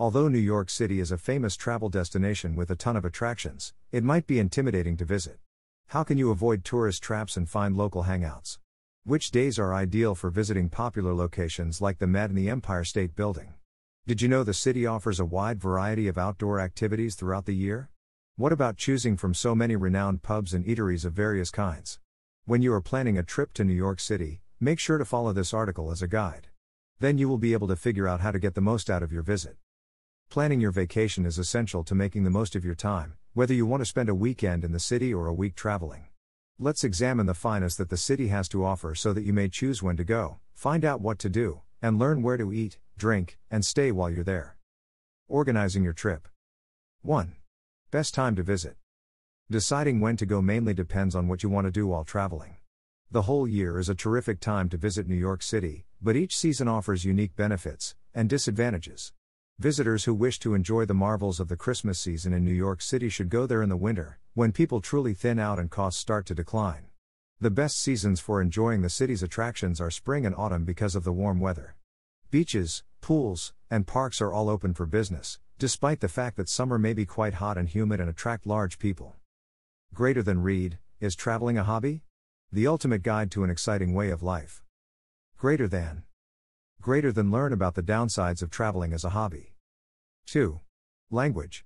Although New York City is a famous travel destination with a ton of attractions, it might be intimidating to visit. How can you avoid tourist traps and find local hangouts? Which days are ideal for visiting popular locations like the Met and the Empire State Building? Did you know the city offers a wide variety of outdoor activities throughout the year? What about choosing from so many renowned pubs and eateries of various kinds? When you are planning a trip to New York City, make sure to follow this article as a guide. Then you will be able to figure out how to get the most out of your visit. Planning your vacation is essential to making the most of your time, whether you want to spend a weekend in the city or a week traveling. Let's examine the finest that the city has to offer so that you may choose when to go, find out what to do, and learn where to eat, drink, and stay while you're there. Organizing your trip. 1. Best time to visit. Deciding when to go mainly depends on what you want to do while traveling. The whole year is a terrific time to visit New York City, but each season offers unique benefits and disadvantages. Visitors who wish to enjoy the marvels of the Christmas season in New York City should go there in the winter, when people truly thin out and costs start to decline. The best seasons for enjoying the city's attractions are spring and autumn because of the warm weather. Beaches, pools, and parks are all open for business, despite the fact that summer may be quite hot and humid and attract large people. Greater than read, is traveling a hobby? The ultimate guide to an exciting way of life. Greater than. Greater than learn about the downsides of traveling as a hobby. 2. Language.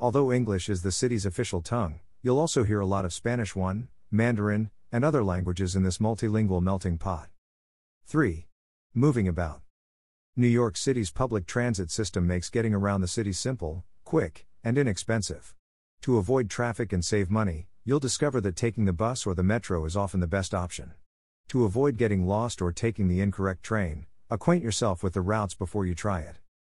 Although English is the city's official tongue, you'll also hear a lot of Spanish 1, Mandarin, and other languages in this multilingual melting pot. 3. Moving about. New York City's public transit system makes getting around the city simple, quick, and inexpensive. To avoid traffic and save money, you'll discover that taking the bus or the metro is often the best option. To avoid getting lost or taking the incorrect train, acquaint yourself with the routes before you try it.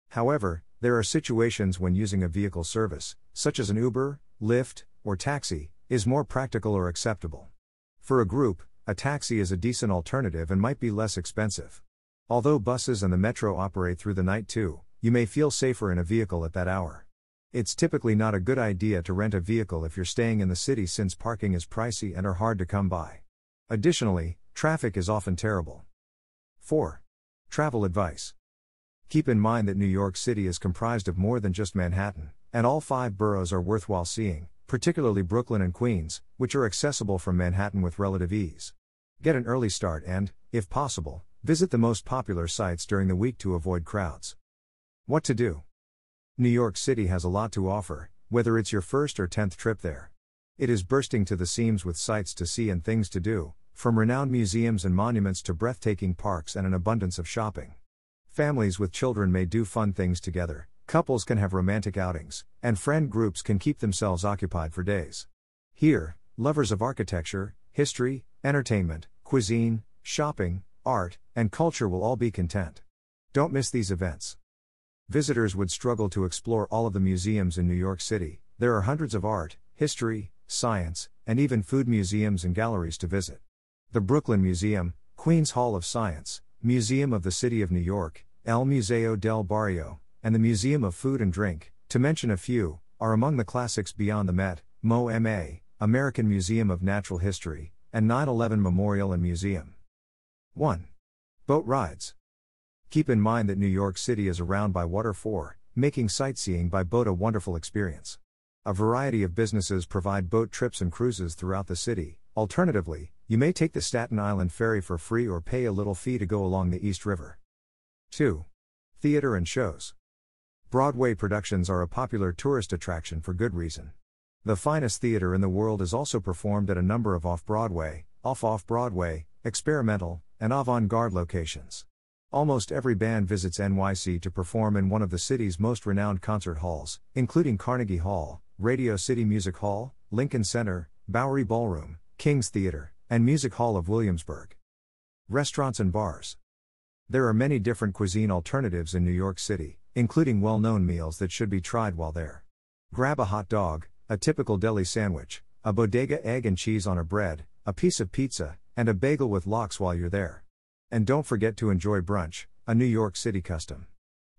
However, there are situations when using a vehicle service, such as an Uber, Lyft, or taxi, is more practical or acceptable. For a group, a taxi is a decent alternative and might be less expensive. Although buses and the metro operate through the night too, you may feel safer in a vehicle at that hour. It's typically not a good idea to rent a vehicle if you're staying in the city since parking is pricey and are hard to come by. Additionally, traffic is often terrible. 4. Travel advice. Keep in mind that New York City is comprised of more than just Manhattan, and all five boroughs are worthwhile seeing, particularly Brooklyn and Queens, which are accessible from Manhattan with relative ease. Get an early start and, if possible, visit the most popular sites during the week to avoid crowds. What to do? New York City has a lot to offer, whether it's your first or tenth trip there. It is bursting to the seams with sights to see and things to do, from renowned museums and monuments to breathtaking parks and an abundance of shopping. Families with children may do fun things together, couples can have romantic outings, and friend groups can keep themselves occupied for days. Here, lovers of architecture, history, entertainment, cuisine, shopping, art, and culture will all be content. Don't miss these events. Visitors would struggle to explore all of the museums in New York City, there are hundreds of art, history, science, and even food museums and galleries to visit. The Brooklyn Museum, Queens Hall of Science, Museum of the City of New York, El Museo del Barrio, and the Museum of Food and Drink, to mention a few, are among the classics beyond the Met, MoMA, American Museum of Natural History, and 9 11 Memorial and Museum. 1. Boat rides. Keep in mind that New York City is around by water for, making sightseeing by boat a wonderful experience. A variety of businesses provide boat trips and cruises throughout the city, alternatively, you may take the Staten Island Ferry for free or pay a little fee to go along the East River. 2. Theater and shows. Broadway productions are a popular tourist attraction for good reason. The finest theater in the world is also performed at a number of off Broadway, off off Broadway, experimental, and avant garde locations. Almost every band visits NYC to perform in one of the city's most renowned concert halls, including Carnegie Hall, Radio City Music Hall, Lincoln Center, Bowery Ballroom, King's Theater, and Music Hall of Williamsburg. Restaurants and bars. There are many different cuisine alternatives in New York City, including well known meals that should be tried while there. Grab a hot dog, a typical deli sandwich, a bodega egg and cheese on a bread, a piece of pizza, and a bagel with lox while you're there. And don't forget to enjoy brunch, a New York City custom.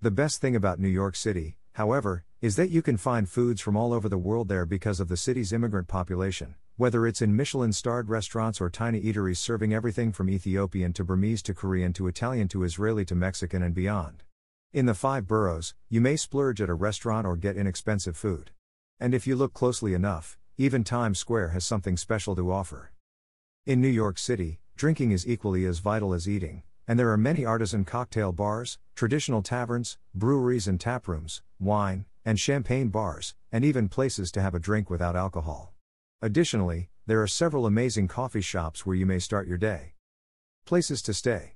The best thing about New York City, however, is that you can find foods from all over the world there because of the city's immigrant population, whether it's in Michelin starred restaurants or tiny eateries serving everything from Ethiopian to Burmese to Korean to Italian to Israeli to Mexican and beyond. In the five boroughs, you may splurge at a restaurant or get inexpensive food. And if you look closely enough, even Times Square has something special to offer. In New York City, drinking is equally as vital as eating, and there are many artisan cocktail bars, traditional taverns, breweries and taprooms, wine, and champagne bars, and even places to have a drink without alcohol. Additionally, there are several amazing coffee shops where you may start your day. Places to stay.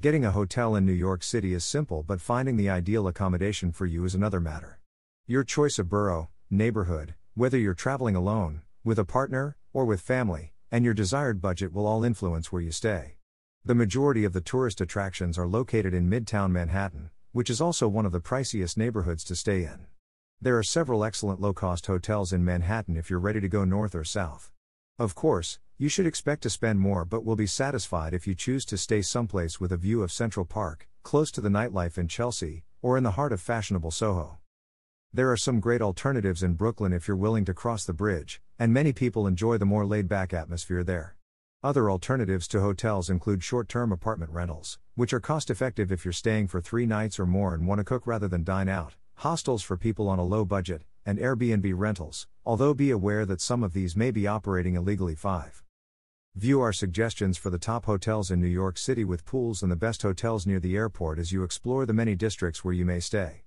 Getting a hotel in New York City is simple, but finding the ideal accommodation for you is another matter. Your choice of borough, neighborhood, whether you're traveling alone, with a partner, or with family, and your desired budget will all influence where you stay. The majority of the tourist attractions are located in Midtown Manhattan, which is also one of the priciest neighborhoods to stay in. There are several excellent low cost hotels in Manhattan if you're ready to go north or south. Of course, you should expect to spend more but will be satisfied if you choose to stay someplace with a view of Central Park, close to the nightlife in Chelsea, or in the heart of fashionable Soho. There are some great alternatives in Brooklyn if you're willing to cross the bridge, and many people enjoy the more laid back atmosphere there. Other alternatives to hotels include short term apartment rentals, which are cost effective if you're staying for three nights or more and want to cook rather than dine out, hostels for people on a low budget, and Airbnb rentals, although be aware that some of these may be operating illegally. 5. View our suggestions for the top hotels in New York City with pools and the best hotels near the airport as you explore the many districts where you may stay.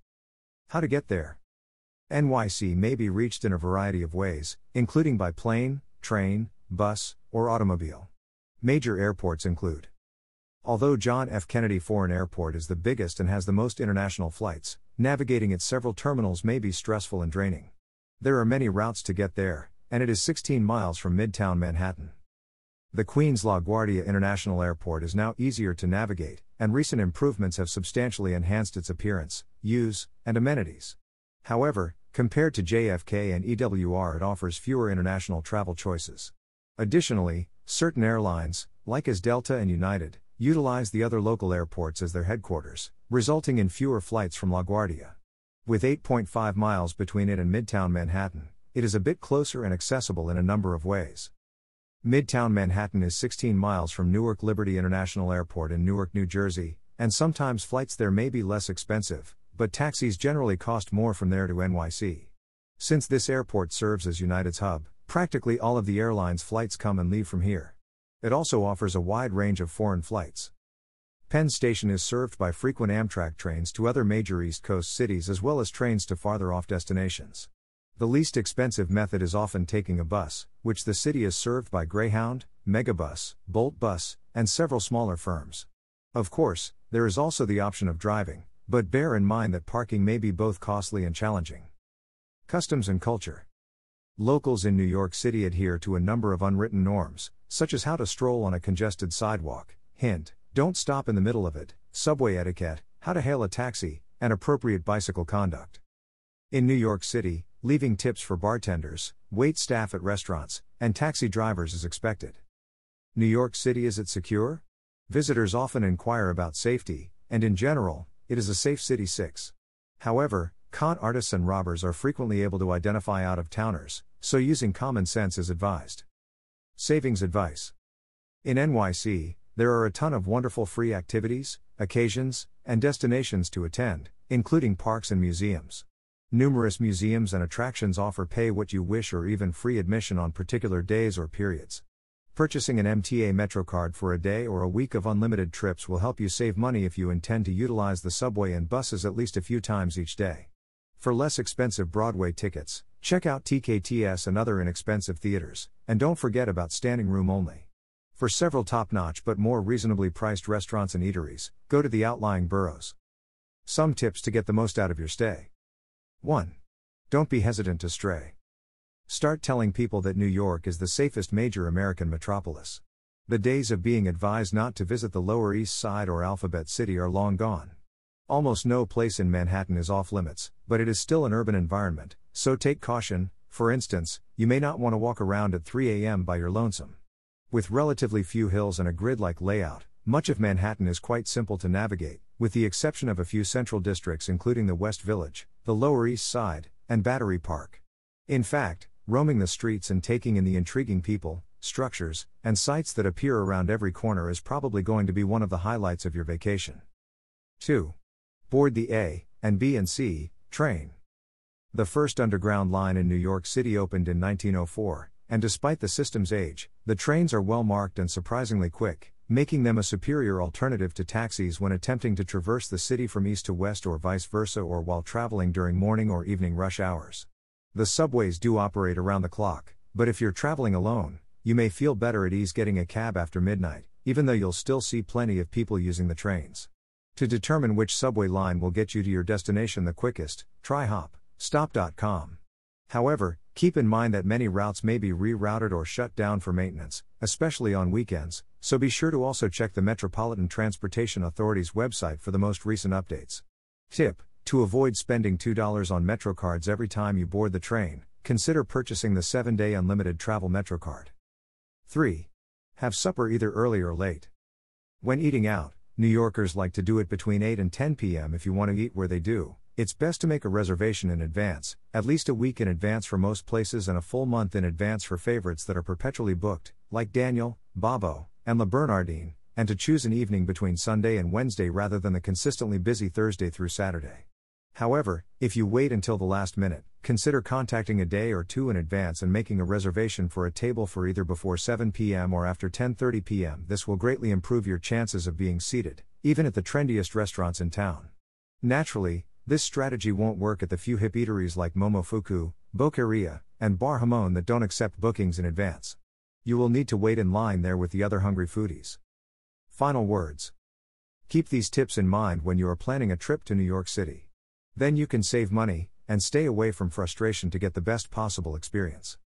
How to get there? NYC may be reached in a variety of ways, including by plane, train, bus, or automobile. Major airports include Although John F. Kennedy Foreign Airport is the biggest and has the most international flights, navigating its several terminals may be stressful and draining. There are many routes to get there, and it is 16 miles from Midtown Manhattan. The Queens LaGuardia International Airport is now easier to navigate, and recent improvements have substantially enhanced its appearance, use, and amenities. However, compared to JFK and EWR, it offers fewer international travel choices. Additionally, certain airlines, like as Delta and United, utilize the other local airports as their headquarters, resulting in fewer flights from LaGuardia. With 8.5 miles between it and Midtown Manhattan, it is a bit closer and accessible in a number of ways. Midtown Manhattan is 16 miles from Newark Liberty International Airport in Newark, New Jersey, and sometimes flights there may be less expensive, but taxis generally cost more from there to NYC. Since this airport serves as United's hub, practically all of the airline's flights come and leave from here. It also offers a wide range of foreign flights. Penn Station is served by frequent Amtrak trains to other major East Coast cities as well as trains to farther off destinations. The least expensive method is often taking a bus, which the city is served by Greyhound, Megabus, Bolt Bus, and several smaller firms. Of course, there is also the option of driving, but bear in mind that parking may be both costly and challenging. Customs and culture. Locals in New York City adhere to a number of unwritten norms, such as how to stroll on a congested sidewalk, hint, don't stop in the middle of it, subway etiquette, how to hail a taxi, and appropriate bicycle conduct. In New York City, leaving tips for bartenders, wait staff at restaurants, and taxi drivers is expected. New York City is it secure? Visitors often inquire about safety, and in general, it is a safe city 6. However, con artists and robbers are frequently able to identify out of towners, so using common sense is advised. Savings advice In NYC, there are a ton of wonderful free activities, occasions, and destinations to attend, including parks and museums. Numerous museums and attractions offer pay what you wish or even free admission on particular days or periods. Purchasing an MTA MetroCard for a day or a week of unlimited trips will help you save money if you intend to utilize the subway and buses at least a few times each day. For less expensive Broadway tickets, check out TKTS and other inexpensive theaters, and don't forget about standing room only. For several top notch but more reasonably priced restaurants and eateries, go to the outlying boroughs. Some tips to get the most out of your stay. 1. Don't be hesitant to stray. Start telling people that New York is the safest major American metropolis. The days of being advised not to visit the Lower East Side or Alphabet City are long gone. Almost no place in Manhattan is off limits, but it is still an urban environment, so take caution. For instance, you may not want to walk around at 3 a.m. by your lonesome. With relatively few hills and a grid like layout, much of Manhattan is quite simple to navigate, with the exception of a few central districts including the West Village, the Lower East Side, and Battery Park. In fact, roaming the streets and taking in the intriguing people, structures, and sights that appear around every corner is probably going to be one of the highlights of your vacation. 2. Board the A, and B and C, train. The first underground line in New York City opened in 1904, and despite the system's age, the trains are well marked and surprisingly quick, making them a superior alternative to taxis when attempting to traverse the city from east to west or vice versa or while traveling during morning or evening rush hours. The subways do operate around the clock, but if you're traveling alone, you may feel better at ease getting a cab after midnight, even though you'll still see plenty of people using the trains. To determine which subway line will get you to your destination the quickest, try hopstop.com. However, keep in mind that many routes may be rerouted or shut down for maintenance, especially on weekends, so be sure to also check the Metropolitan Transportation Authority's website for the most recent updates. Tip To avoid spending $2 on MetroCards every time you board the train, consider purchasing the 7 day unlimited travel MetroCard. 3. Have supper either early or late. When eating out, New Yorkers like to do it between 8 and 10 p.m. if you want to eat where they do. It's best to make a reservation in advance, at least a week in advance for most places and a full month in advance for favorites that are perpetually booked, like Daniel, Babbo, and Le Bernardin, and to choose an evening between Sunday and Wednesday rather than the consistently busy Thursday through Saturday. However, if you wait until the last minute, consider contacting a day or two in advance and making a reservation for a table for either before 7 p.m. or after 10:30 p.m. This will greatly improve your chances of being seated, even at the trendiest restaurants in town. Naturally, this strategy won't work at the few hip eateries like Momofuku, Boqueria, and Bar Hamon that don't accept bookings in advance. You will need to wait in line there with the other hungry foodies. Final words. Keep these tips in mind when you are planning a trip to New York City. Then you can save money and stay away from frustration to get the best possible experience.